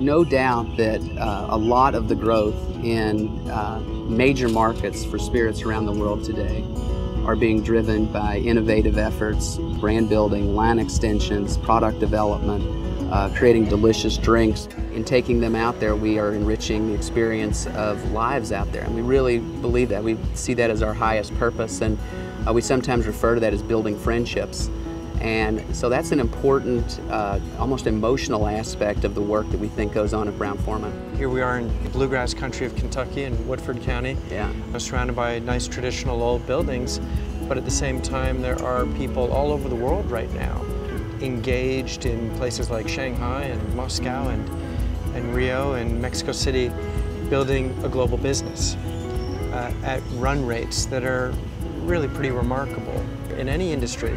No doubt that uh, a lot of the growth in uh, major markets for spirits around the world today are being driven by innovative efforts, brand building, line extensions, product development, uh, creating delicious drinks. In taking them out there, we are enriching the experience of lives out there. And we really believe that. We see that as our highest purpose. And uh, we sometimes refer to that as building friendships. And so that's an important, uh, almost emotional aspect of the work that we think goes on at Brown-Forman. Here we are in the bluegrass country of Kentucky in Woodford County. Yeah. We're surrounded by nice traditional old buildings, but at the same time there are people all over the world right now engaged in places like Shanghai and Moscow and, and Rio and Mexico City building a global business uh, at run rates that are really pretty remarkable in any industry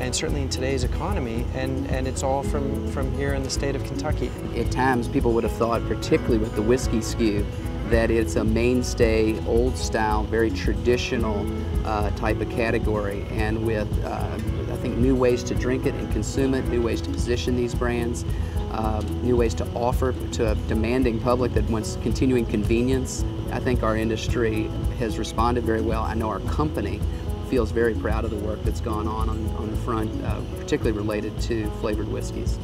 and certainly in today's economy, and, and it's all from, from here in the state of Kentucky. At times, people would have thought, particularly with the whiskey skew, that it's a mainstay, old style, very traditional uh, type of category. And with, uh, I think, new ways to drink it and consume it, new ways to position these brands, uh, new ways to offer to a demanding public that wants continuing convenience, I think our industry has responded very well. I know our company feels very proud of the work that's gone on on, on the front, uh, particularly related to flavored whiskeys.